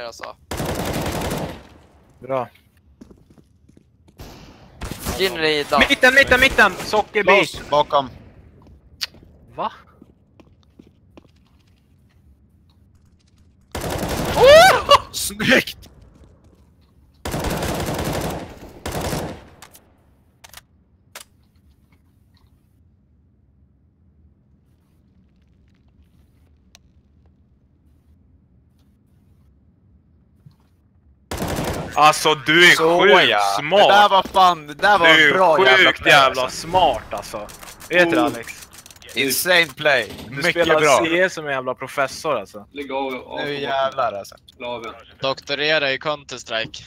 alltså. Bra. Ginry da. Mitten, mitten, mitten! Sockerbit! Bakom. Va? Snyggt! Alltså du är Så sjukt ja! smart! Det där var fan, det där var du en bra är jävla sjukt play, jävla alltså. smart alltså. Vet du Oh. Alex? Insane play. Du Mycket spelar bra. CS som en jävla professor alltså. Lägg av. av Nu jävlar alltså. Doktorera i Counter-Strike.